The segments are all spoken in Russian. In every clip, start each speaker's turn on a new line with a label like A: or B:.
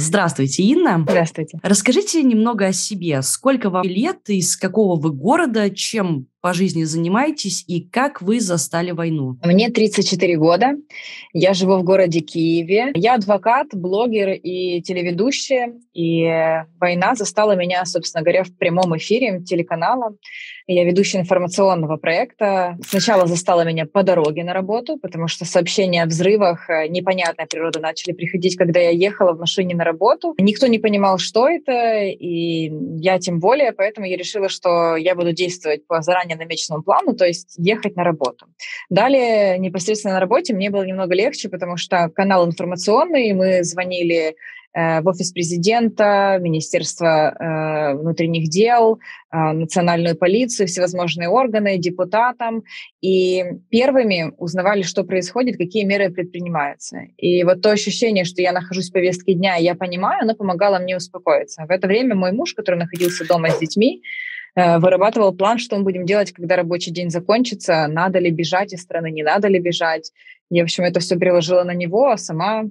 A: Здравствуйте, Инна.
B: Здравствуйте.
A: Расскажите немного о себе. Сколько вам лет, из какого вы города, чем по жизни занимаетесь и как вы застали войну?
B: Мне 34 года. Я живу в городе Киеве. Я адвокат, блогер и телеведущая. И война застала меня, собственно говоря, в прямом эфире телеканала. Я ведущая информационного проекта. Сначала застала меня по дороге на работу, потому что сообщения о взрывах э, непонятной природы начали приходить, когда я ехала в машине на работу. Никто не понимал, что это, и я тем более, поэтому я решила, что я буду действовать по заранее намеченному плану, то есть ехать на работу. Далее, непосредственно на работе мне было немного легче, потому что канал информационный, мы звонили Э, в офис президента, Министерство э, внутренних дел, э, национальную полицию, всевозможные органы, депутатам. И первыми узнавали, что происходит, какие меры предпринимаются. И вот то ощущение, что я нахожусь в повестке дня, я понимаю, оно помогало мне успокоиться. В это время мой муж, который находился дома с детьми, вырабатывал план, что мы будем делать, когда рабочий день закончится, надо ли бежать из страны, не надо ли бежать. Я, в общем, это все переложила на него, а сама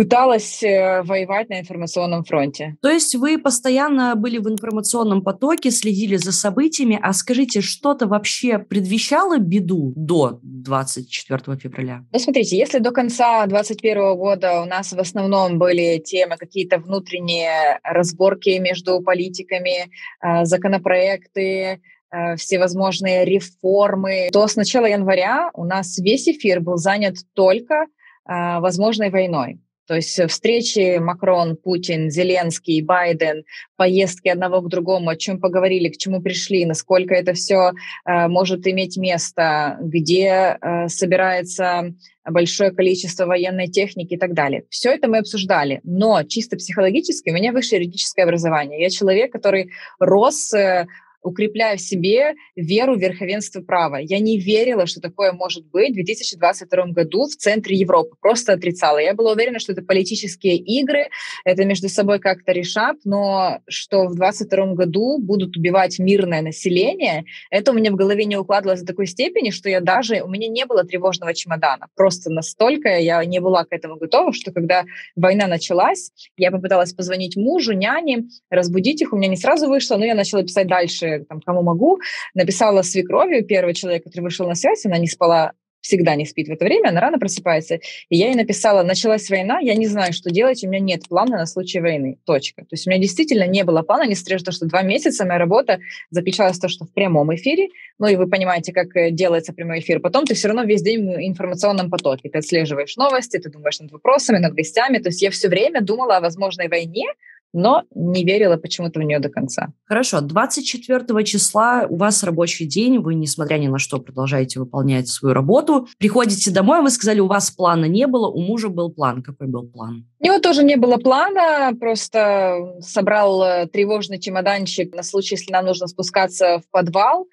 B: пыталась э, воевать на информационном фронте.
A: То есть вы постоянно были в информационном потоке, следили за событиями, а скажите, что-то вообще предвещало беду до 24 февраля?
B: Ну, смотрите, если до конца 2021 года у нас в основном были темы какие-то внутренние разборки между политиками, э, законопроекты, э, всевозможные реформы, то с начала января у нас весь эфир был занят только возможной войной. То есть встречи Макрон, Путин, Зеленский, Байден, поездки одного к другому, о чем поговорили, к чему пришли, насколько это все э, может иметь место, где э, собирается большое количество военной техники и так далее. Все это мы обсуждали, но чисто психологически у меня высшее юридическое образование. Я человек, который рос э, укрепляю в себе веру в верховенство права. Я не верила, что такое может быть в 2022 году в центре Европы. Просто отрицала. Я была уверена, что это политические игры, это между собой как-то решат, но что в 2022 году будут убивать мирное население, это у меня в голове не укладывалось до такой степени, что я даже, у меня не было тревожного чемодана. Просто настолько я не была к этому готова, что когда война началась, я попыталась позвонить мужу, няне, разбудить их, у меня не сразу вышло, но я начала писать дальше там, кому могу, написала свекрови, первый человек, который вышел на связь, она не спала всегда не спит в это время, она рано просыпается. И я ей написала, началась война, я не знаю, что делать, у меня нет плана на случай войны. Точка. То есть у меня действительно не было плана, не с что два месяца моя работа заключалась в том, что в прямом эфире, ну и вы понимаете, как э, делается прямой эфир, потом ты все равно весь день в информационном потоке, ты отслеживаешь новости, ты думаешь над вопросами, над гостями, то есть я все время думала о возможной войне, но не верила почему-то в нее до конца.
A: Хорошо, 24 числа у вас рабочий день, вы, несмотря ни на что, продолжаете выполнять свою работу. Приходите домой, вы сказали, у вас плана не было, у мужа был план. Какой был план?
B: У него тоже не было плана, просто собрал э, тревожный чемоданчик на случай, если нам нужно спускаться в подвал.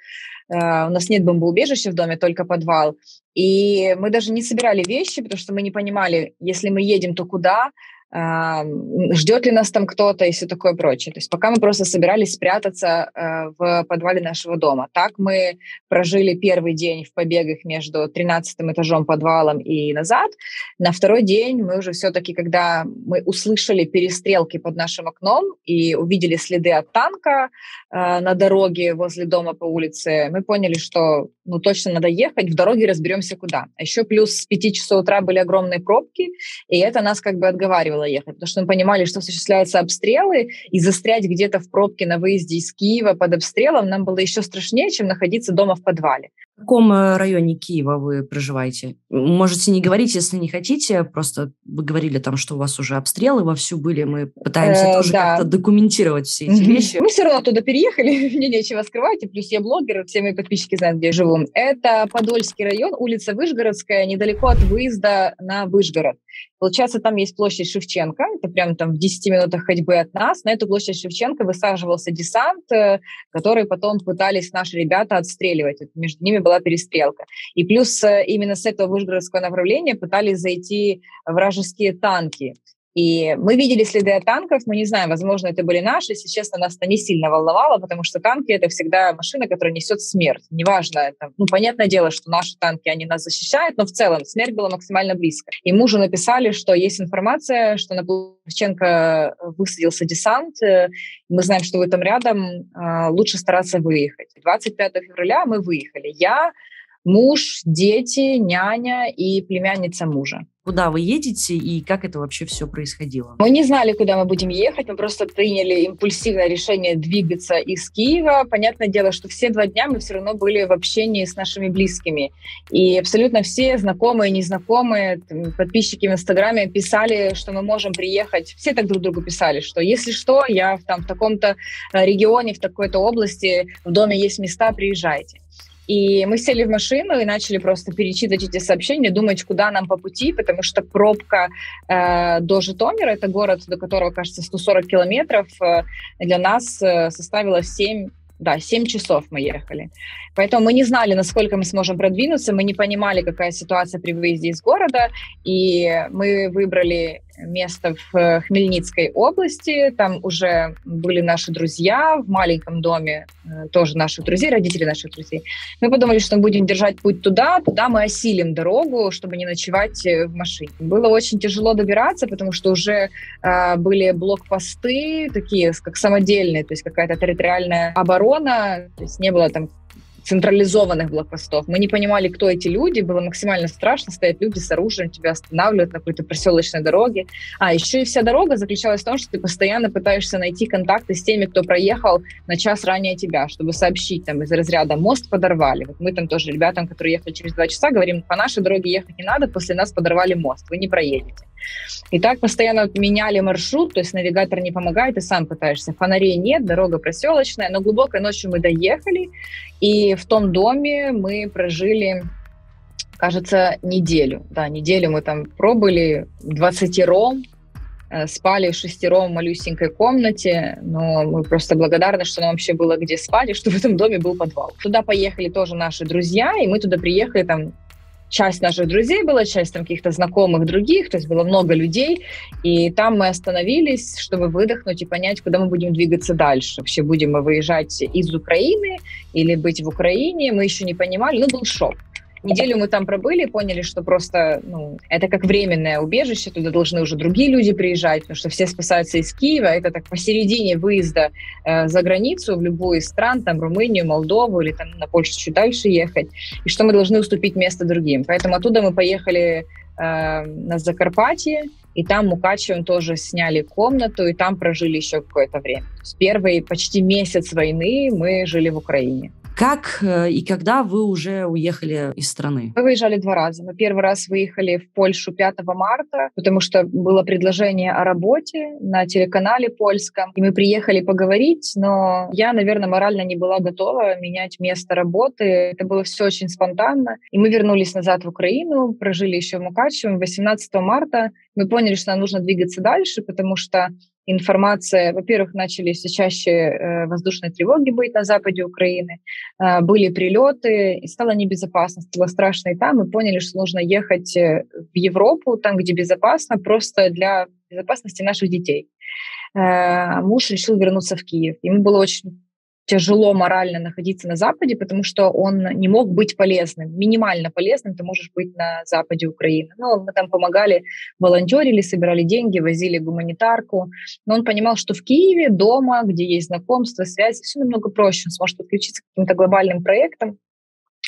B: Uh, у нас нет бомбоубежища в доме, только подвал. И мы даже не собирали вещи, потому что мы не понимали, если мы едем, то куда ждет ли нас там кто-то и все такое прочее. То есть пока мы просто собирались спрятаться э, в подвале нашего дома. Так мы прожили первый день в побегах между 13 этажом подвалом и назад. На второй день мы уже все-таки, когда мы услышали перестрелки под нашим окном и увидели следы от танка э, на дороге возле дома по улице, мы поняли, что ну точно надо ехать, в дороге разберемся куда. А еще плюс с 5 часов утра были огромные пробки, и это нас как бы отговаривало ехать, потому что мы понимали, что осуществляются обстрелы, и застрять где-то в пробке на выезде из Киева под обстрелом нам было еще страшнее, чем находиться дома в подвале.
A: В каком э, районе Киева вы проживаете? Можете не говорить, если не хотите, просто вы говорили там, что у вас уже обстрелы вовсю были, мы пытаемся э, тоже да. как-то документировать все эти вещи.
B: Мы все равно туда переехали, мне нечего скрывать, и плюс я блогер, все мои подписчики знают, где я живу. Это Подольский район, улица Выжгородская, недалеко от выезда на Выжгород. Получается, там есть площадь Шевченко, это прямо там в 10 минутах ходьбы от нас. На эту площадь Шевченко высаживался десант, э, который потом пытались наши ребята отстреливать. Между ними была перестрелка. И плюс э, именно с этого Вышгородского направления пытались зайти вражеские танки. И мы видели следы танков, мы не знаем, возможно, это были наши. Если честно, нас это не сильно волновало, потому что танки — это всегда машина, которая несет смерть. Неважно, это, ну, понятное дело, что наши танки, они нас защищают, но в целом смерть была максимально близко. И мужу написали, что есть информация, что на Плавченко высадился десант, э, мы знаем, что вы там рядом, а, лучше стараться выехать. 25 февраля мы выехали. Я, муж, дети, няня и племянница мужа.
A: Куда вы едете и как это вообще все происходило?
B: Мы не знали, куда мы будем ехать, мы просто приняли импульсивное решение двигаться из Киева. Понятное дело, что все два дня мы все равно были в общении с нашими близкими. И абсолютно все знакомые, незнакомые, подписчики в Инстаграме писали, что мы можем приехать. Все так друг другу писали, что если что, я в, там, в таком-то э, регионе, в такой-то области, в доме есть места, приезжайте. И мы сели в машину и начали просто перечитывать эти сообщения, думать, куда нам по пути, потому что пробка э, до Житомира, это город, до которого, кажется, 140 километров, э, для нас э, составила 7 да, 7 часов мы ехали. Поэтому мы не знали, насколько мы сможем продвинуться, мы не понимали, какая ситуация при выезде из города, и мы выбрали место в э, Хмельницкой области, там уже были наши друзья в маленьком доме, э, тоже наши друзья, родители наших друзей. Мы подумали, что мы будем держать путь туда, туда мы осилим дорогу, чтобы не ночевать э, в машине. Было очень тяжело добираться, потому что уже э, были блокпосты такие, как самодельные, то есть какая-то территориальная оборона, то есть не было там централизованных блокпостов. Мы не понимали, кто эти люди, было максимально страшно, стоят люди с оружием, тебя останавливают на какой-то проселочной дороге. А еще и вся дорога заключалась в том, что ты постоянно пытаешься найти контакты с теми, кто проехал на час ранее тебя, чтобы сообщить там из разряда «мост подорвали». Вот мы там тоже ребятам, которые ехали через два часа, говорим, по нашей дороге ехать не надо, после нас подорвали мост, вы не проедете. И так постоянно меняли маршрут, то есть навигатор не помогает, ты сам пытаешься. Фонарей нет, дорога проселочная, но глубокой ночью мы доехали, и в том доме мы прожили кажется, неделю. Да, неделю мы там пробыли, двадцатером, э, спали шестером в малюсенькой комнате, но мы просто благодарны, что нам вообще было где спать, и что в этом доме был подвал. Туда поехали тоже наши друзья, и мы туда приехали там часть наших друзей была, часть там каких-то знакомых других, то есть было много людей, и там мы остановились, чтобы выдохнуть и понять, куда мы будем двигаться дальше. Вообще будем мы выезжать из Украины или быть в Украине, мы еще не понимали, ну был шок. Неделю мы там пробыли, поняли, что просто ну, это как временное убежище, туда должны уже другие люди приезжать, потому что все спасаются из Киева, это так посередине выезда э, за границу в любую из стран, там Румынию, Молдову или там на Польшу чуть дальше ехать, и что мы должны уступить место другим. Поэтому оттуда мы поехали э, на Закарпатье, и там Мукачевым тоже сняли комнату, и там прожили еще какое-то время. С первый почти месяц войны мы жили в Украине.
A: Как э, и когда вы уже уехали из страны?
B: Мы выезжали два раза. Мы первый раз выехали в Польшу 5 марта, потому что было предложение о работе на телеканале польском, и мы приехали поговорить, но я, наверное, морально не была готова менять место работы. Это было все очень спонтанно. И мы вернулись назад в Украину, прожили еще в Мукачево. 18 марта мы поняли, что нам нужно двигаться дальше, потому что информация, во-первых, начали все чаще э, воздушные тревоги быть на западе Украины, э, были прилеты, и стало небезопасно, стало страшно и там, мы поняли, что нужно ехать э, в Европу, там, где безопасно, просто для безопасности наших детей. Муж решил вернуться в Киев. Ему было очень тяжело морально находиться на Западе, потому что он не мог быть полезным. Минимально полезным ты можешь быть на Западе Украины. Ну, мы там помогали, волонтерили, собирали деньги, возили гуманитарку. Но он понимал, что в Киеве, дома, где есть знакомства, связи, все намного проще. Он сможет подключиться к каким-то глобальным проектам,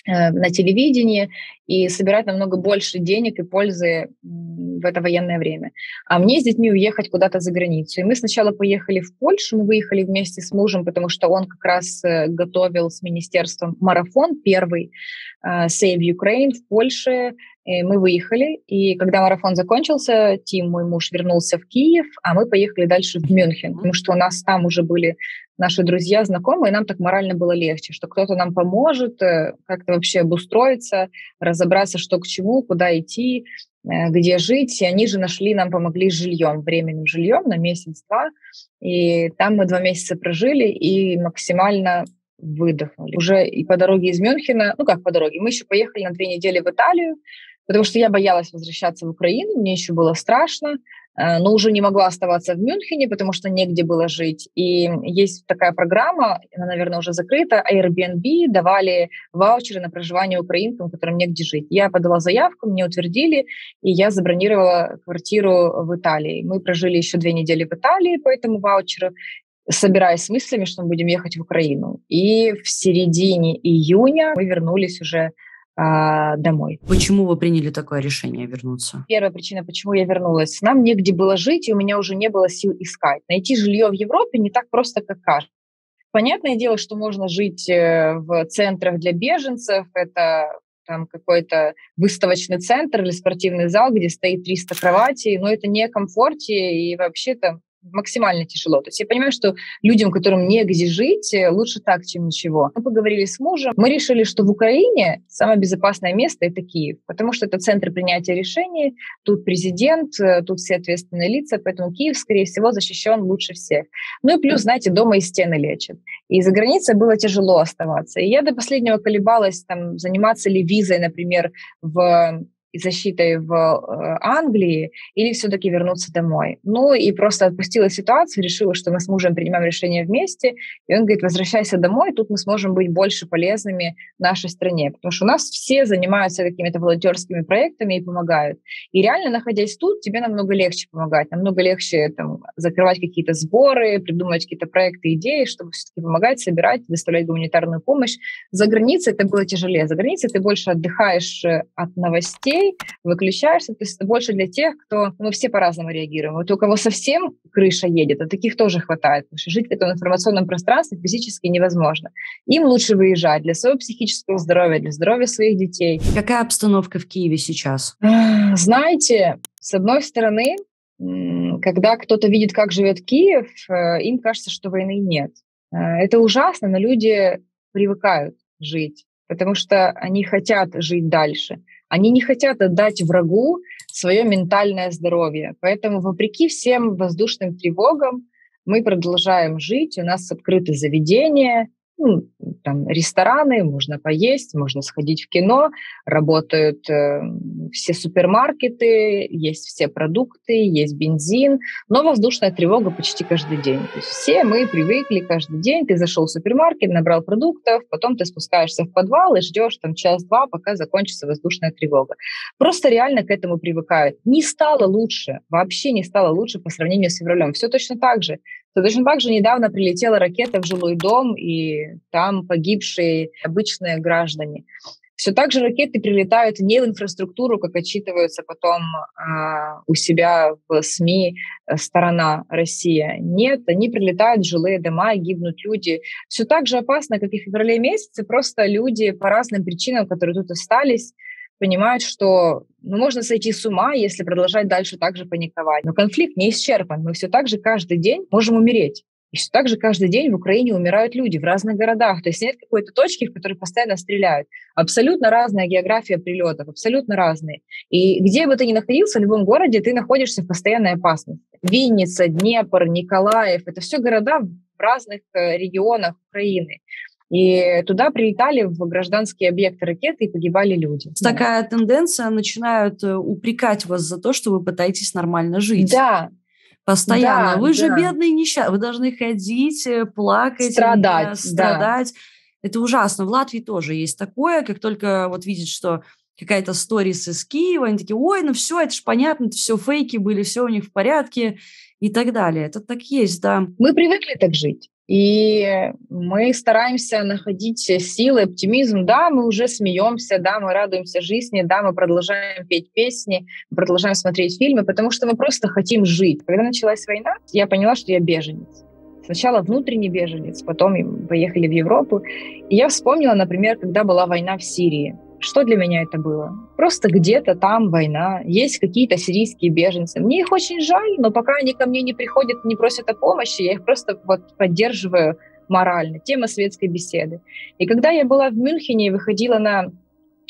B: на телевидении и собирать намного больше денег и пользы в это военное время. А мне с детьми уехать куда-то за границу. И мы сначала поехали в Польшу, мы выехали вместе с мужем, потому что он как раз э, готовил с министерством марафон первый э, Save Ukraine в Польше. И мы выехали, и когда марафон закончился, Тим, мой муж, вернулся в Киев, а мы поехали дальше в Мюнхен, потому что у нас там уже были наши друзья, знакомые, и нам так морально было легче, что кто-то нам поможет э, как-то вообще обустроиться, разобраться, что к чему, куда идти, э, где жить. И они же нашли, нам помогли с жильем, временным жильем на месяц-два. И там мы два месяца прожили и максимально выдохнули. Уже и по дороге из Мюнхена, ну как по дороге, мы еще поехали на две недели в Италию, потому что я боялась возвращаться в Украину, мне еще было страшно. Э, но уже не могла оставаться в Мюнхене, потому что негде было жить. И есть такая программа, она, наверное, уже закрыта, Airbnb давали ваучеры на проживание украинкам, которым негде жить. Я подала заявку, мне утвердили, и я забронировала квартиру в Италии. Мы прожили еще две недели в Италии по этому ваучеру, собираясь с мыслями, что мы будем ехать в Украину. И в середине июня мы вернулись уже а, домой.
A: Почему вы приняли такое решение вернуться?
B: Первая причина, почему я вернулась. Нам негде было жить, и у меня уже не было сил искать. Найти жилье в Европе не так просто, как кажется. Понятное дело, что можно жить э, в центрах для беженцев. Это там какой-то выставочный центр или спортивный зал, где стоит 300 кроватей, но это не комфорте и вообще там максимально тяжело. То есть я понимаю, что людям, которым негде жить, э, лучше так, чем ничего. Мы поговорили с мужем, мы решили, что в Украине самое безопасное место — это Киев, потому что это центр принятия решений, тут президент, э, тут все ответственные лица, поэтому Киев, скорее всего, защищен лучше всех. Ну и плюс, знаете, дома и стены лечат. И за границей было тяжело оставаться. И я до последнего колебалась, там, заниматься ли визой, например, в защитой в э, Англии или все-таки вернуться домой. Ну и просто отпустила ситуацию, решила, что мы с мужем принимаем решение вместе, и он говорит, возвращайся домой, тут мы сможем быть больше полезными нашей стране, потому что у нас все занимаются какими-то волонтерскими проектами и помогают. И реально, находясь тут, тебе намного легче помогать, намного легче там, закрывать какие-то сборы, придумывать какие-то проекты, идеи, чтобы все-таки помогать, собирать, доставлять гуманитарную помощь. За границей это было тяжелее. За границей ты больше отдыхаешь э, от новостей, людей, выключаешься. То есть больше для тех, кто... Мы все по-разному реагируем. Вот у кого совсем крыша едет, а таких тоже хватает. Потому что жить в этом информационном пространстве физически невозможно. Им лучше выезжать для своего психического здоровья, для здоровья своих детей.
A: Какая обстановка в Киеве сейчас?
B: Знаете, с одной стороны, когда кто-то видит, как живет Киев, э, им кажется, что войны нет. Э, это ужасно, но люди привыкают жить, потому что они хотят жить дальше. Они не хотят отдать врагу свое ментальное здоровье. Поэтому, вопреки всем воздушным тревогам, мы продолжаем жить, у нас открыты заведения, ну, там рестораны, можно поесть, можно сходить в кино, работают э, все супермаркеты, есть все продукты, есть бензин, но воздушная тревога почти каждый день. То есть все мы привыкли каждый день, ты зашел в супермаркет, набрал продуктов, потом ты спускаешься в подвал и ждешь там час-два, пока закончится воздушная тревога. Просто реально к этому привыкают. Не стало лучше, вообще не стало лучше по сравнению с февралем. Все точно так же то точно так же недавно прилетела ракета в жилой дом, и там погибшие обычные граждане. Все так же ракеты прилетают не в инфраструктуру, как отчитываются потом э, у себя в СМИ э, сторона Россия. Нет, они прилетают в жилые дома, гибнут люди. Все так же опасно, как и в феврале месяце, просто люди по разным причинам, которые тут остались, понимают, что ну, можно сойти с ума, если продолжать дальше так же паниковать. Но конфликт не исчерпан. Мы все так же каждый день можем умереть. И все так же каждый день в Украине умирают люди в разных городах. То есть нет какой-то точки, в которой постоянно стреляют. Абсолютно разная география прилетов, абсолютно разные. И где бы ты ни находился, в любом городе, ты находишься в постоянной опасности. Винница, Днепр, Николаев – это все города в разных э, регионах Украины. И туда прилетали в гражданские объекты ракеты и погибали люди.
A: Такая тенденция, начинают э, упрекать вас за то, что вы пытаетесь нормально жить.
B: Да,
A: постоянно. Да, вы же да. бедные несчастные, вы должны ходить, э, плакать,
B: страдать.
A: страдать. Да. Это ужасно. В Латвии тоже есть такое, как только вот видят, что какая-то сторис из Киева, они такие, ой, ну все, это же понятно, это все фейки были, все у них в порядке и так далее. Это так есть, да.
B: Мы привыкли так жить. И мы стараемся находить силы, оптимизм. Да, мы уже смеемся, да, мы радуемся жизни, да, мы продолжаем петь песни, продолжаем смотреть фильмы, потому что мы просто хотим жить. Когда началась война, я поняла, что я беженец. Сначала внутренний беженец, потом поехали в Европу. И я вспомнила, например, когда была война в Сирии. Что для меня это было? Просто где-то там война, есть какие-то сирийские беженцы. Мне их очень жаль, но пока они ко мне не приходят, не просят о помощи, я их просто вот поддерживаю морально. Тема светской беседы. И когда я была в Мюнхене и выходила на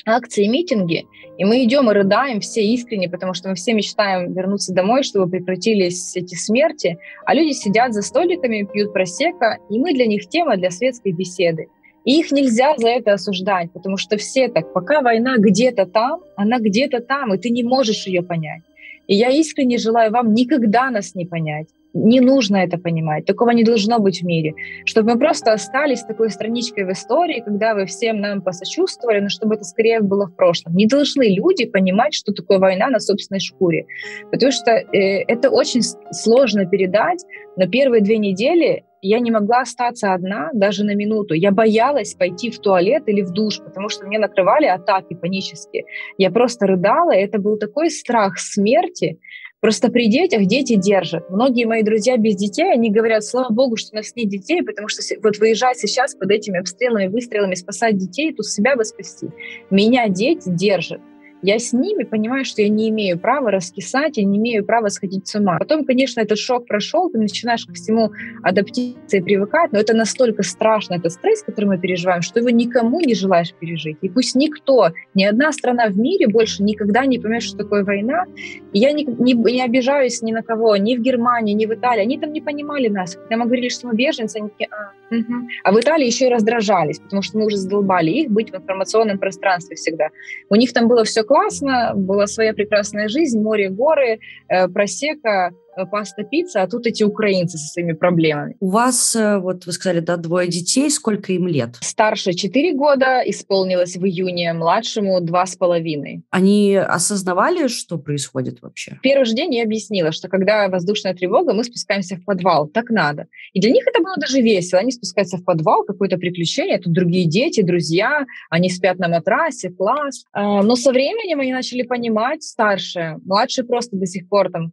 B: акции митинги, и мы идем и рыдаем все искренне, потому что мы все мечтаем вернуться домой, чтобы прекратились эти смерти, а люди сидят за столиками, пьют просека, и мы для них тема для светской беседы. И их нельзя за это осуждать, потому что все так, пока война где-то там, она где-то там, и ты не можешь ее понять. И я искренне желаю вам никогда нас не понять. Не нужно это понимать. Такого не должно быть в мире. Чтобы мы просто остались такой страничкой в истории, когда вы всем нам посочувствовали, но чтобы это скорее было в прошлом. Не должны люди понимать, что такое война на собственной шкуре. Потому что э, это очень сложно передать, но первые две недели я не могла остаться одна даже на минуту. Я боялась пойти в туалет или в душ, потому что мне накрывали атаки панические. Я просто рыдала, и это был такой страх смерти. Просто при детях дети держат. Многие мои друзья без детей, они говорят, слава богу, что у нас нет детей, потому что вот выезжать сейчас под этими обстрелами, выстрелами, спасать детей, тут себя бы спасти. Меня дети держат я с ними понимаю, что я не имею права раскисать, я не имею права сходить с ума. Потом, конечно, этот шок прошел, ты начинаешь ко всему адаптироваться и привыкать, но это настолько страшно, это стресс, который мы переживаем, что его никому не желаешь пережить. И пусть никто, ни одна страна в мире больше никогда не поймет, что такое война. И я не, не, не обижаюсь ни на кого, ни в Германии, ни в Италии. Они там не понимали нас. Когда мы говорили, что мы беженцы, они такие, а, угу. а в Италии еще и раздражались, потому что мы уже задолбали их быть в информационном пространстве всегда. У них там было все классно, была своя прекрасная жизнь, море, горы, э, просека, паста пицца, а тут эти украинцы со своими проблемами.
A: У вас, э, вот вы сказали, да, двое детей, сколько им лет?
B: Старше 4 года, исполнилось в июне, младшему два с половиной.
A: Они осознавали, что происходит вообще?
B: В первый же день я объяснила, что когда воздушная тревога, мы спускаемся в подвал, так надо. И для них это было даже весело. Они спускаются в подвал, какое-то приключение, тут другие дети, друзья, они спят на матрасе, класс. А, но со временем они начали понимать, старшие, младшие просто до сих пор там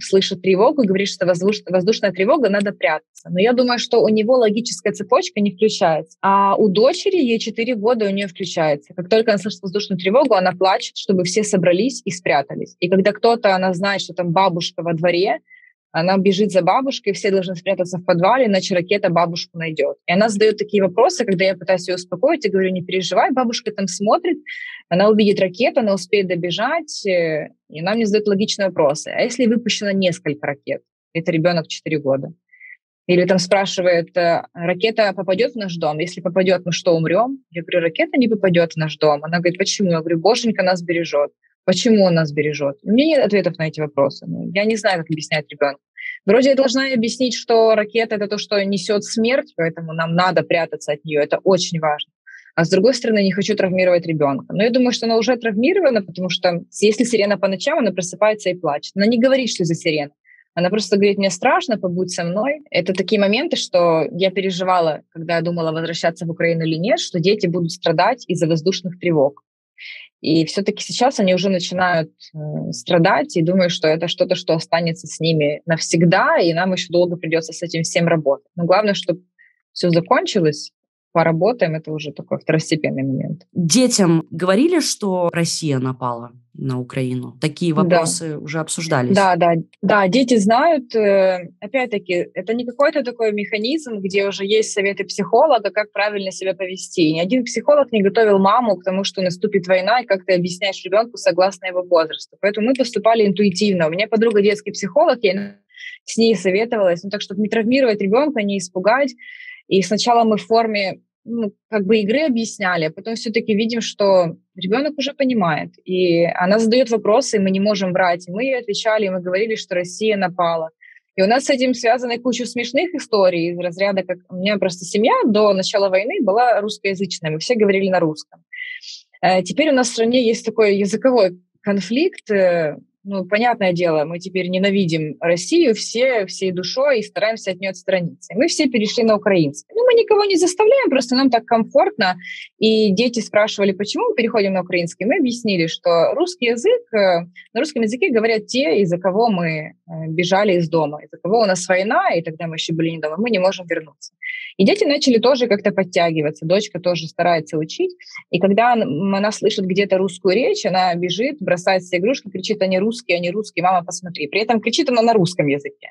B: слышит тревогу и говорит, что воздуш, воздушная тревога, надо прятаться. Но я думаю, что у него логическая цепочка не включается. А у дочери, ей 4 года, у нее включается. Как только она слышит воздушную тревогу, она плачет, чтобы все собрались и спрятались. И когда кто-то, она знает, что там бабушка во дворе, она бежит за бабушкой, все должны спрятаться в подвале, иначе ракета бабушку найдет. И она задает такие вопросы, когда я пытаюсь ее успокоить, и говорю, не переживай, бабушка там смотрит, она увидит ракету, она успеет добежать, э, и она мне задает логичные вопросы. А если выпущено несколько ракет? Это ребенок 4 года. Или там спрашивает, э, ракета попадет в наш дом? Если попадет, мы что, умрем? Я говорю, ракета не попадет в наш дом. Она говорит, почему? Я говорю, боженька нас бережет. Почему он нас бережет? У меня нет ответов на эти вопросы. Ну, я не знаю, как объяснять ребенку. Вроде я должна объяснить, что ракета — это то, что несет смерть, поэтому нам надо прятаться от нее. Это очень важно. А с другой стороны, не хочу травмировать ребенка. Но я думаю, что она уже травмирована, потому что если сирена по ночам, она просыпается и плачет. Она не говорит, что за сирена. Она просто говорит, мне страшно, побудь со мной. Это такие моменты, что я переживала, когда я думала, возвращаться в Украину или нет, что дети будут страдать из-за воздушных тревог. И все-таки сейчас они уже начинают э, страдать и думают, что это что-то, что останется с ними навсегда, и нам еще долго придется с этим всем работать. Но главное, чтобы все закончилось, поработаем, это уже такой второстепенный момент.
A: Детям говорили, что Россия напала на Украину? Такие вопросы да. уже обсуждались?
B: Да, да, да, дети знают. Э, опять-таки, это не какой-то такой механизм, где уже есть советы психолога, как правильно себя повести. Ни один психолог не готовил маму к тому, что наступит война, и как ты объясняешь ребенку согласно его возрасту. Поэтому мы поступали интуитивно. У меня подруга детский психолог, я с ней советовалась, ну, так, чтобы не травмировать ребенка, не испугать. И сначала мы в форме ну, как бы игры объясняли, а потом все-таки видим, что ребенок уже понимает. И она задает вопросы, и мы не можем брать. И мы ей отвечали, и мы говорили, что Россия напала. И у нас с этим связаны куча смешных историй из разряда, как у меня просто семья до начала войны была русскоязычная, мы все говорили на русском. Э, теперь у нас в стране есть такой языковой конфликт, э, ну, понятное дело, мы теперь ненавидим Россию все, всей душой и стараемся от нее отстраниться. Мы все перешли на украинский. Ну, мы никого не заставляем, просто нам так комфортно. И дети спрашивали, почему мы переходим на украинский. Мы объяснили, что русский язык, э, на русском языке говорят те, из-за кого мы э, бежали из дома, из-за кого у нас война, и тогда мы еще были не дома, мы не можем вернуться. И дети начали тоже как-то подтягиваться. Дочка тоже старается учить. И когда она слышит где-то русскую речь, она бежит, бросает все игрушки, кричит, они русские, они русские, мама, посмотри. При этом кричит она на русском языке.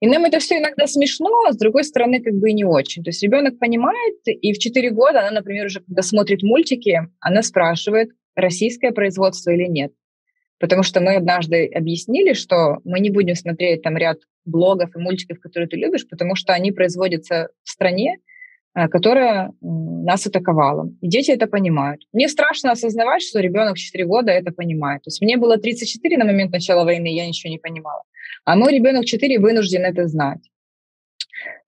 B: И нам это все иногда смешно, а с другой стороны, как бы и не очень. То есть ребенок понимает, и в 4 года она, например, уже когда смотрит мультики, она спрашивает, российское производство или нет. Потому что мы однажды объяснили, что мы не будем смотреть там ряд блогов и мультиков, которые ты любишь, потому что они производятся в стране, э, которая нас атаковала. И дети это понимают. Мне страшно осознавать, что ребенок 4 года это понимает. То есть мне было 34 на момент начала войны, я ничего не понимала. А мой ребенок 4 вынужден это знать.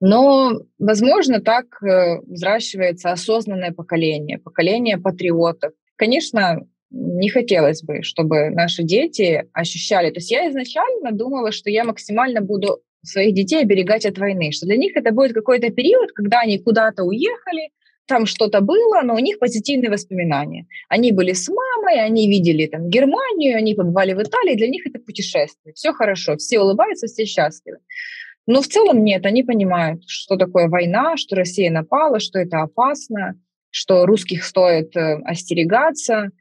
B: Но, возможно, так э, взращивается осознанное поколение, поколение патриотов. Конечно, не хотелось бы, чтобы наши дети ощущали. То есть я изначально думала, что я максимально буду своих детей оберегать от войны, что для них это будет какой-то период, когда они куда-то уехали, там что-то было, но у них позитивные воспоминания. Они были с мамой, они видели там Германию, они побывали в Италии, для них это путешествие. Все хорошо, все улыбаются, все счастливы. Но в целом нет, они понимают, что такое война, что Россия напала, что это опасно, что русских стоит э, остерегаться –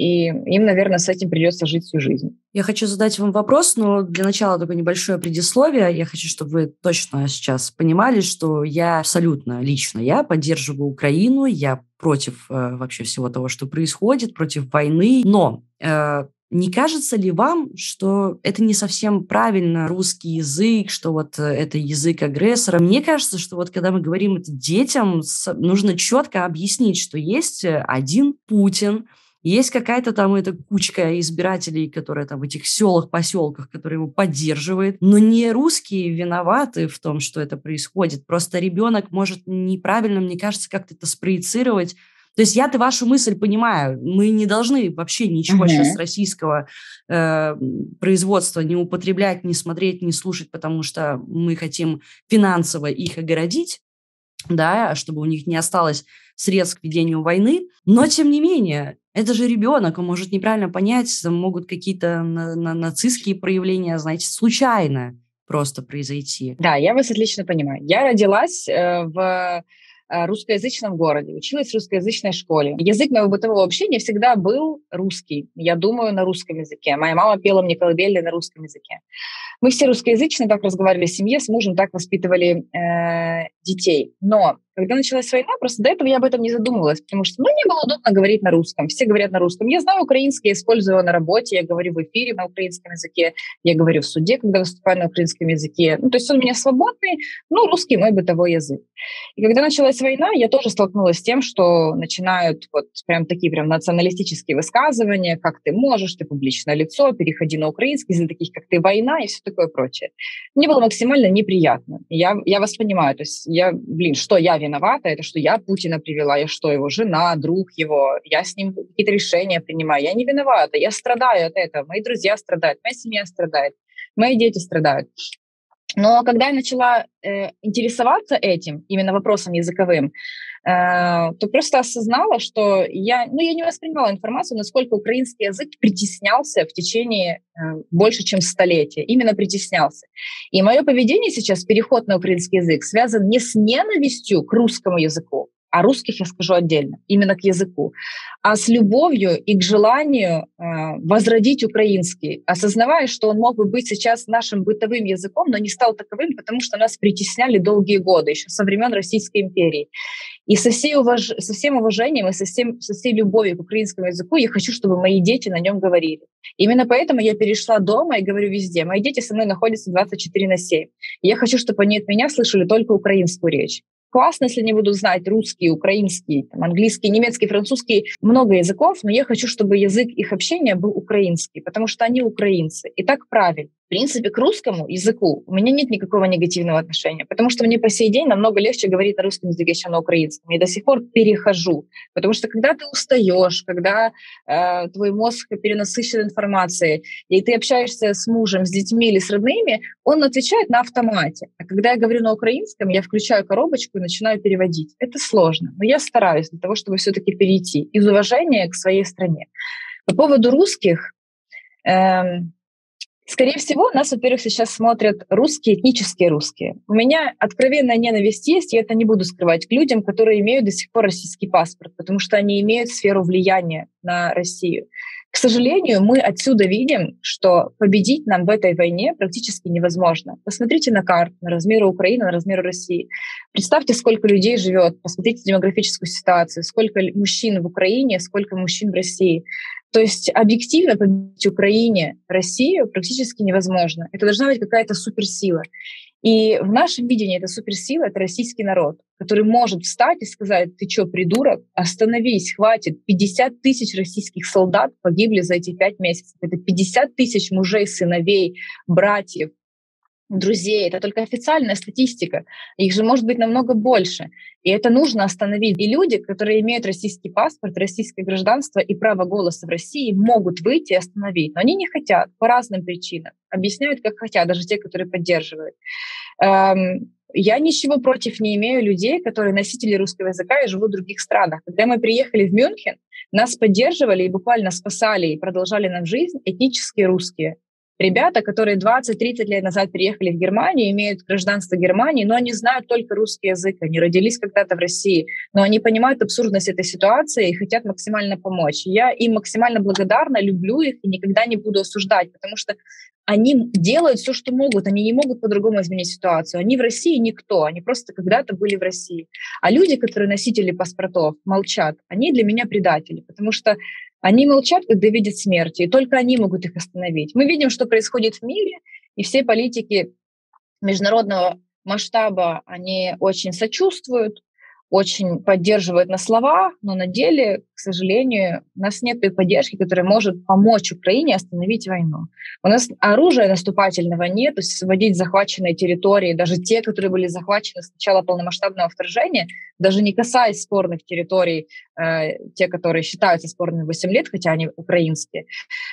B: и им, наверное, с этим придется жить всю жизнь.
A: Я хочу задать вам вопрос, но для начала только небольшое предисловие. Я хочу, чтобы вы точно сейчас понимали, что я абсолютно лично, я поддерживаю Украину, я против э, вообще всего того, что происходит, против войны, но э, не кажется ли вам, что это не совсем правильно русский язык, что вот э, это язык агрессора? Мне кажется, что вот когда мы говорим это детям, нужно четко объяснить, что есть э, один Путин, есть какая-то там эта кучка избирателей, которые там в этих селах, поселках, которые его поддерживают. Но не русские виноваты в том, что это происходит. Просто ребенок может неправильно, мне кажется, как-то это спроецировать то есть я-то вашу мысль понимаю. Мы не должны вообще ничего uh-huh. сейчас российского э, производства не употреблять, не смотреть, не слушать, потому что мы хотим финансово их огородить, да, чтобы у них не осталось средств к ведению войны. Но, тем не менее, это же ребенок, он может неправильно понять, могут какие-то на- на- нацистские проявления, знаете, случайно просто произойти.
B: Да, я вас отлично понимаю. Я родилась э, в э, русскоязычном городе, училась в русскоязычной школе. Язык моего бытового общения всегда был русский. Я думаю на русском языке. Моя мама пела мне колыбельные на русском языке. Мы все русскоязычные, так разговаривали в семье, с мужем так воспитывали э, детей. Но когда началась война, просто до этого я об этом не задумывалась, потому что ну, не было удобно говорить на русском. Все говорят на русском. Я знаю украинский, я использую его на работе, я говорю в эфире на украинском языке, я говорю в суде, когда выступаю на украинском языке. Ну, то есть он у меня свободный, ну, русский мой бытовой язык. И когда началась война, я тоже столкнулась с тем, что начинают вот прям такие прям националистические высказывания, как ты можешь, ты публичное лицо, переходи на украинский, из-за таких, как ты, война и все такое прочее. Мне было максимально неприятно. Я, я вас понимаю, то есть я, блин, что я виновата? это что я Путина привела, я что, его жена, друг его, я с ним какие-то решения принимаю. Я не виновата, я страдаю от этого, мои друзья страдают, моя семья страдает, мои дети страдают. Но когда я начала э, интересоваться этим, именно вопросом языковым, то просто осознала, что я, ну, я не воспринимала информацию, насколько украинский язык притеснялся в течение э, больше, чем столетия. Именно притеснялся. И мое поведение сейчас, переход на украинский язык, связан не с ненавистью к русскому языку, а русских я скажу отдельно, именно к языку, а с любовью и к желанию э, возродить украинский, осознавая, что он мог бы быть сейчас нашим бытовым языком, но не стал таковым, потому что нас притесняли долгие годы, еще со времен Российской империи. И со, всей уваж... со всем уважением и со, всем... со всей любовью к украинскому языку я хочу, чтобы мои дети на нем говорили. Именно поэтому я перешла дома и говорю везде. Мои дети со мной находятся 24 на 7. И я хочу, чтобы они от меня слышали только украинскую речь классно, если они будут знать русский, украинский, там, английский, немецкий, французский, много языков, но я хочу, чтобы язык их общения был украинский, потому что они украинцы. И так правильно принципе, к русскому языку у меня нет никакого негативного отношения, потому что мне по сей день намного легче говорить на русском языке, чем на украинском. Я до сих пор перехожу, потому что когда ты устаешь, когда э, твой мозг перенасыщен информацией, и ты общаешься с мужем, с детьми или с родными, он отвечает на автомате. А когда я говорю на украинском, я включаю коробочку и начинаю переводить. Это сложно, но я стараюсь для того, чтобы все-таки перейти из уважения к своей стране. По поводу русских, эм, Скорее всего, нас, во-первых, сейчас смотрят русские, этнические русские. У меня откровенная ненависть есть, я это не буду скрывать, к людям, которые имеют до сих пор российский паспорт, потому что они имеют сферу влияния на Россию. К сожалению, мы отсюда видим, что победить нам в этой войне практически невозможно. Посмотрите на карту, на размеры Украины, на размеры России. Представьте, сколько людей живет, посмотрите демографическую ситуацию, сколько мужчин в Украине, сколько мужчин в России. То есть объективно победить Украине Россию практически невозможно. Это должна быть какая-то суперсила. И в нашем видении эта суперсила — это российский народ, который может встать и сказать, ты что, придурок, остановись, хватит. 50 тысяч российских солдат погибли за эти пять месяцев. Это 50 тысяч мужей, сыновей, братьев, друзей. Это только официальная статистика. Их же может быть намного больше. И это нужно остановить. И люди, которые имеют российский паспорт, российское гражданство и право голоса в России, могут выйти и остановить. Но они не хотят по разным причинам. Объясняют, как хотят, даже те, которые поддерживают. Эм, я ничего против не имею людей, которые носители русского языка и живут в других странах. Когда мы приехали в Мюнхен, нас поддерживали и буквально спасали и продолжали нам жизнь этнические русские ребята, которые 20-30 лет назад приехали в Германию, имеют гражданство Германии, но они знают только русский язык, они родились когда-то в России, но они понимают абсурдность этой ситуации и хотят максимально помочь. Я им максимально благодарна, люблю их и никогда не буду осуждать, потому что они делают все, что могут, они не могут по-другому изменить ситуацию. Они в России никто, они просто когда-то были в России. А люди, которые носители паспортов, молчат, они для меня предатели, потому что они молчат, когда видят смерти, и только они могут их остановить. Мы видим, что происходит в мире, и все политики международного масштаба, они очень сочувствуют, очень поддерживает на словах, но на деле, к сожалению, у нас нет той поддержки, которая может помочь Украине остановить войну. У нас оружия наступательного нет, то есть освободить захваченные территории, даже те, которые были захвачены с начала полномасштабного вторжения, даже не касаясь спорных территорий, э, те, которые считаются спорными 8 лет, хотя они украинские,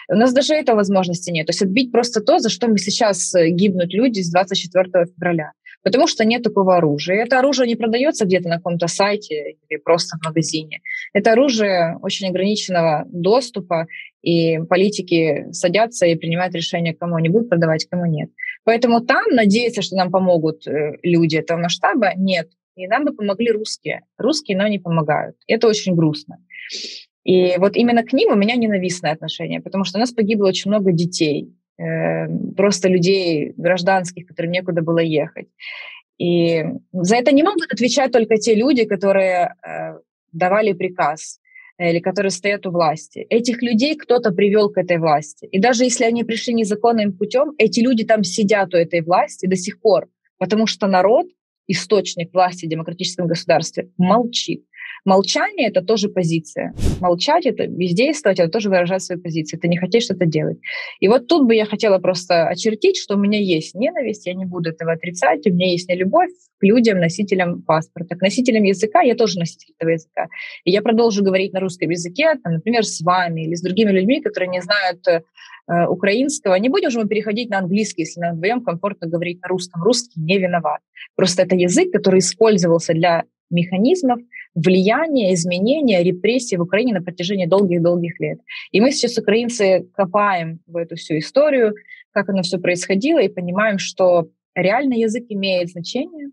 B: у нас даже этой возможности нет. То есть отбить просто то, за что мы сейчас э, гибнут люди с 24 февраля потому что нет такого оружия. Это оружие не продается где-то на каком-то сайте или просто в магазине. Это оружие очень ограниченного доступа, и политики садятся и принимают решение, кому они будут продавать, кому нет. Поэтому там надеяться, что нам помогут э, люди этого масштаба, нет. И нам бы помогли русские. Русские нам не помогают. Это очень грустно. И вот именно к ним у меня ненавистное отношение, потому что у нас погибло очень много детей. Эм, просто людей гражданских, которым некуда было ехать. И за это не могут отвечать только те люди, которые э, давали приказ или которые стоят у власти. Этих людей кто-то привел к этой власти. И даже если они пришли незаконным путем, эти люди там сидят у этой власти до сих пор, потому что народ, источник власти в демократическом государстве, молчит. Молчание — это тоже позиция. Молчать — это бездействовать, это тоже выражать свои позиции. Это не хотеть что-то делать. И вот тут бы я хотела просто очертить, что у меня есть ненависть, я не буду этого отрицать, у меня есть нелюбовь к людям, носителям паспорта. К носителям языка я тоже носитель этого языка. И я продолжу говорить на русском языке, там, например, с вами или с другими людьми, которые не знают э, украинского. Не будем же мы переходить на английский, если нам вдвоем комфортно говорить на русском. Русский не виноват. Просто это язык, который использовался для механизмов влияния, изменения, репрессий в Украине на протяжении долгих-долгих лет. И мы сейчас, украинцы, копаем в эту всю историю, как оно все происходило, и понимаем, что реально язык имеет значение,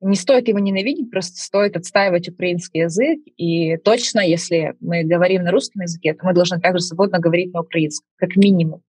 B: не стоит его ненавидеть, просто стоит отстаивать украинский язык. И точно, если мы говорим на русском языке, то мы должны также свободно говорить на украинском, как минимум.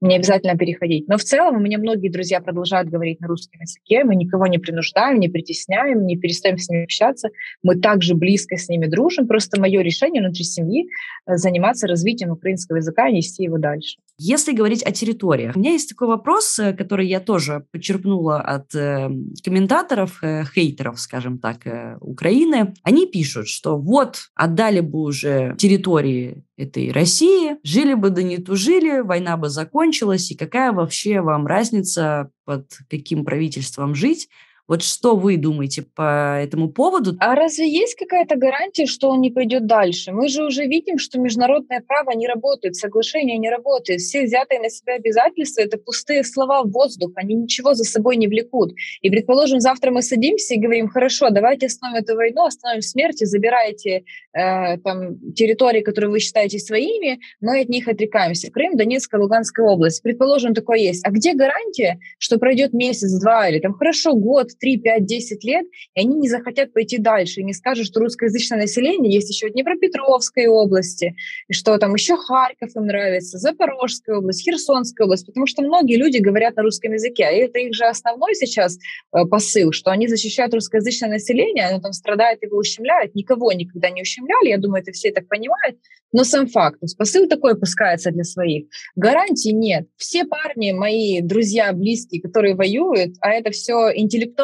B: Не обязательно переходить. Но в целом у меня многие друзья продолжают говорить на русском языке. Мы никого не принуждаем, не притесняем, не перестаем с ними общаться. Мы также близко с ними дружим. Просто мое решение внутри семьи э, заниматься развитием украинского языка и нести его дальше.
A: Если говорить о территориях, у меня есть такой вопрос, э, который я тоже подчеркнула от э, комментаторов, э, хейтеров, скажем так, э, Украины. Они пишут, что вот отдали бы уже территории этой России, жили бы да не тужили, война бы закончилась, и какая вообще вам разница, под каким правительством жить, вот что вы думаете по этому поводу?
B: А разве есть какая-то гарантия, что он не пойдет дальше? Мы же уже видим, что международное право не работает, соглашение не работает. Все взятые на себя обязательства — это пустые слова в воздух, они ничего за собой не влекут. И, предположим, завтра мы садимся и говорим, хорошо, давайте остановим эту войну, остановим смерти, забирайте э, там, территории, которые вы считаете своими, мы от них отрекаемся. Крым, Донецкая, Луганская область. Предположим, такое есть. А где гарантия, что пройдет месяц, два или там хорошо, год, 3, 5, 10 лет, и они не захотят пойти дальше, и не скажут, что русскоязычное население есть еще в Днепропетровской области, и что там еще Харьков им нравится, Запорожская область, Херсонская область, потому что многие люди говорят на русском языке, и это их же основной сейчас э, посыл, что они защищают русскоязычное население, оно там страдает, его ущемляют, никого никогда не ущемляли, я думаю, это все так понимают, но сам факт, посыл такой пускается для своих. Гарантий нет. Все парни, мои друзья, близкие, которые воюют, а это все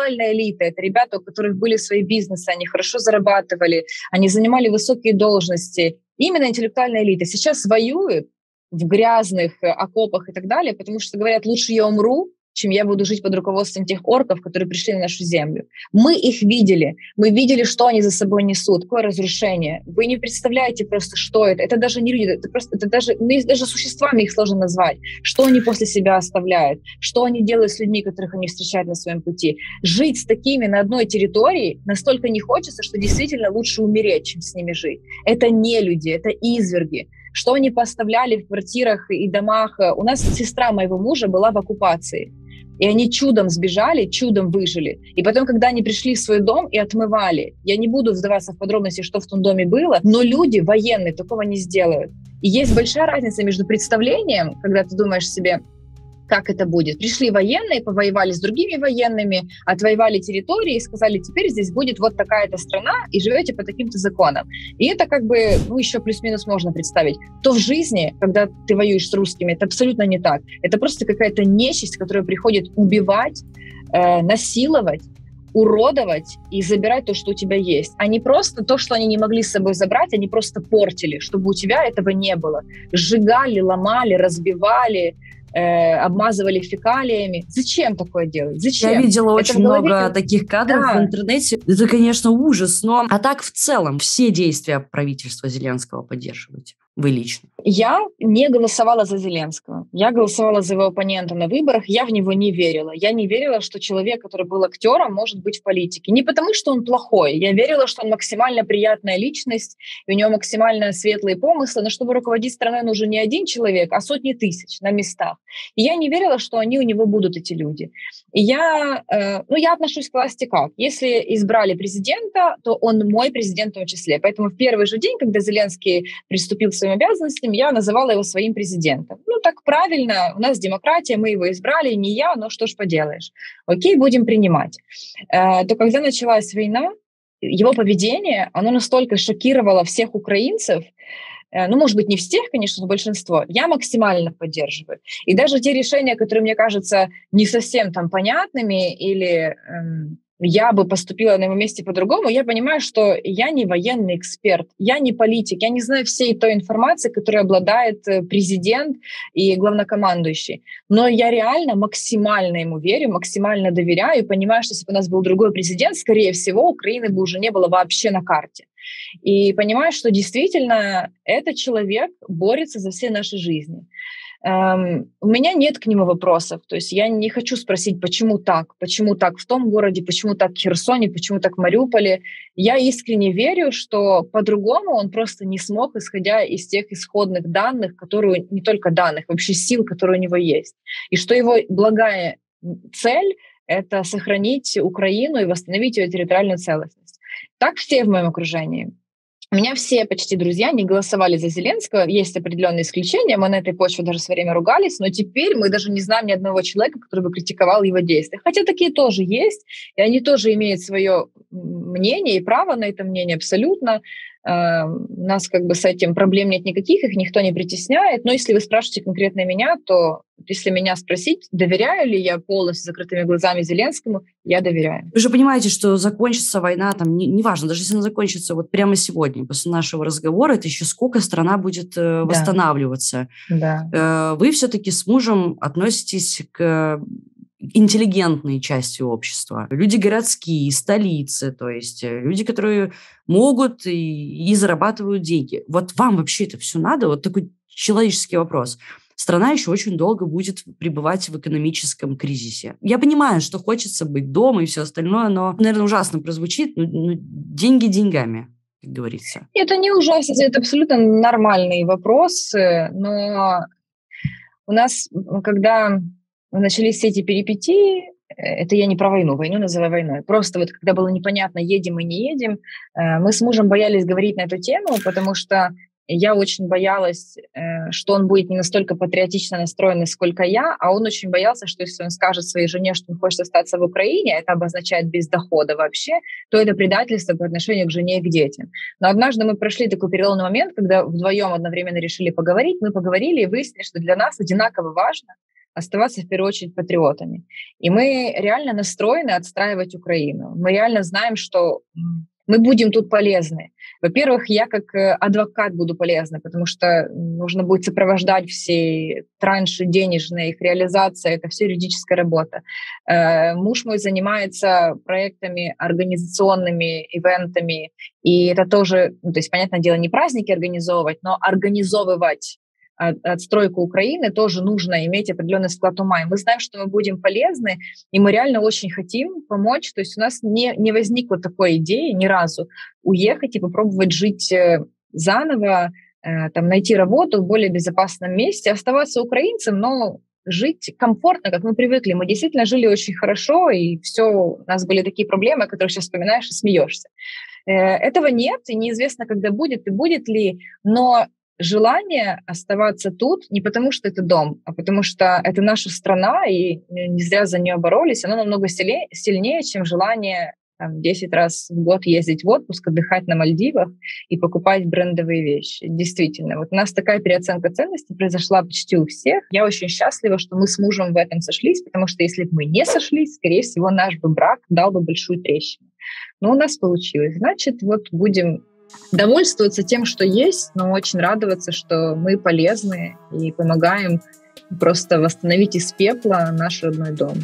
B: интеллектуальная элита, это ребята, у которых были свои бизнесы, они хорошо зарабатывали, они занимали высокие должности. Именно интеллектуальная элита сейчас воюют в грязных окопах и так далее, потому что говорят, лучше я умру, чем я буду жить под руководством тех орков, которые пришли на нашу землю. Мы их видели, мы видели, что они за собой несут, какое разрушение. Вы не представляете просто, что это. Это даже не люди, это просто, это даже, ну, даже существами их сложно назвать. Что они после себя оставляют, что они делают с людьми, которых они встречают на своем пути. Жить с такими на одной территории настолько не хочется, что действительно лучше умереть, чем с ними жить. Это не люди, это изверги что они поставляли в квартирах и домах. У нас сестра моего мужа была в оккупации. И они чудом сбежали, чудом выжили. И потом, когда они пришли в свой дом и отмывали, я не буду вдаваться в подробности, что в том доме было, но люди военные такого не сделают. И есть большая разница между представлением, когда ты думаешь себе, как это будет. Пришли военные, повоевали с другими военными, отвоевали территории и сказали, теперь здесь будет вот такая-то страна, и живете по таким-то законам. И это как бы, ну, еще плюс-минус можно представить. То в жизни, когда ты воюешь с русскими, это абсолютно не так. Это просто какая-то нечисть, которая приходит убивать, э, насиловать, уродовать и забирать то, что у тебя есть, а не просто то, что они не могли с собой забрать, они просто портили, чтобы у тебя этого не было. Сжигали, ломали, разбивали, э, обмазывали фекалиями. Зачем такое делать? Зачем?
A: Я видела Это очень голове... много таких кадров да. в интернете. Это, конечно, ужас, но а так в целом все действия правительства Зеленского поддерживаете? Вы лично?
B: Я не голосовала за Зеленского. Я голосовала за его оппонента на выборах. Я в него не верила. Я не верила, что человек, который был актером, может быть в политике. Не потому, что он плохой. Я верила, что он максимально приятная личность, и у него максимально светлые помыслы, но чтобы руководить страной нужен не один человек, а сотни тысяч на местах. И я не верила, что они у него будут, эти люди. И я, э, ну, я отношусь к власти как? Если избрали президента, то он мой президент в том числе. Поэтому в первый же день, когда Зеленский приступил к своим обязанностям, я называла его своим президентом. Ну, так правильно, у нас демократия, мы его избрали, не я, но что ж поделаешь. Окей, будем принимать. Э, то когда началась война, его поведение, оно настолько шокировало всех украинцев, э, ну, может быть, не всех, конечно, но большинство, я максимально поддерживаю. И даже те решения, которые мне кажутся не совсем там понятными или эм, я бы поступила на его месте по-другому, я понимаю, что я не военный эксперт, я не политик, я не знаю всей той информации, которой обладает э, президент и главнокомандующий. Но я реально максимально ему верю, максимально доверяю и понимаю, что если бы у нас был другой президент, скорее всего, Украины бы уже не было вообще на карте. И понимаю, что действительно этот человек борется за все наши жизни. Эм, у меня нет к нему вопросов. То есть я не хочу спросить, почему так, почему так в том городе, почему так в Херсоне, почему так в Мариуполе. Я искренне верю, что по-другому он просто не смог, исходя из тех исходных данных, которые, не только данных, вообще сил, которые у него есть. И что его благая цель — это сохранить Украину и восстановить ее территориальную целостность. Так все в моем окружении. У меня все почти друзья не голосовали за Зеленского. Есть определенные исключения. Мы на этой почве даже свое время ругались, но теперь мы даже не знаем ни одного человека, который бы критиковал его действия. Хотя такие тоже есть, и они тоже имеют свое мнение и право на это мнение абсолютно. Uh, у нас как бы с этим проблем нет никаких, их никто не притесняет. Но если вы спрашиваете конкретно меня, то если меня спросить, доверяю ли я полностью закрытыми глазами Зеленскому, я доверяю.
A: Вы же понимаете, что закончится война, там, неважно, не даже если она закончится вот прямо сегодня, после нашего разговора, это еще сколько страна будет э, восстанавливаться.
B: Да.
A: Э, вы все-таки с мужем относитесь к интеллигентной части общества. Люди городские, столицы, то есть э, люди, которые могут и, и зарабатывают деньги. Вот вам вообще это все надо? Вот такой человеческий вопрос страна еще очень долго будет пребывать в экономическом кризисе. Я понимаю, что хочется быть дома и все остальное, но, наверное, ужасно прозвучит, но, но деньги деньгами как говорится.
B: Это не ужасно, это абсолютно нормальный вопрос, но у нас, когда начались все эти перипетии, это я не про войну, войну называю войной. Просто вот когда было непонятно, едем и не едем, э, мы с мужем боялись говорить на эту тему, потому что я очень боялась, э, что он будет не настолько патриотично настроен, сколько я, а он очень боялся, что если он скажет своей жене, что он хочет остаться в Украине, это обозначает без дохода вообще, то это предательство по отношению к жене и к детям. Но однажды мы прошли такой переломный момент, когда вдвоем одновременно решили поговорить, мы поговорили и выяснили, что для нас одинаково важно оставаться в первую очередь патриотами. И мы реально настроены отстраивать Украину. Мы реально знаем, что мы будем тут полезны. Во-первых, я как э, адвокат буду полезна, потому что нужно будет сопровождать все транши денежные, их реализация, это все юридическая работа. Э, муж мой занимается проектами организационными, ивентами, и это тоже, ну, то есть, понятное дело, не праздники организовывать, но организовывать отстройку Украины, тоже нужно иметь определенный склад ума. И мы знаем, что мы будем полезны, и мы реально очень хотим помочь. То есть у нас не, не возникло такой идеи ни разу уехать и попробовать жить э, заново, э, там, найти работу в более безопасном месте, оставаться украинцем, но жить комфортно, как мы привыкли. Мы действительно жили очень хорошо, и все, у нас были такие проблемы, о которых сейчас вспоминаешь и смеешься. Э, этого нет, и неизвестно, когда будет и будет ли, но желание оставаться тут не потому, что это дом, а потому что это наша страна, и не зря за нее боролись, оно намного сильнее, сильнее чем желание там, 10 раз в год ездить в отпуск, отдыхать на Мальдивах и покупать брендовые вещи. Действительно, вот у нас такая переоценка ценностей произошла почти у всех. Я очень счастлива, что мы с мужем в этом сошлись, потому что если бы мы не сошлись, скорее всего, наш бы брак дал бы большую трещину. Но у нас получилось. Значит, вот будем довольствоваться тем, что есть, но очень радоваться, что мы полезны и помогаем просто восстановить из пепла наш родной дом.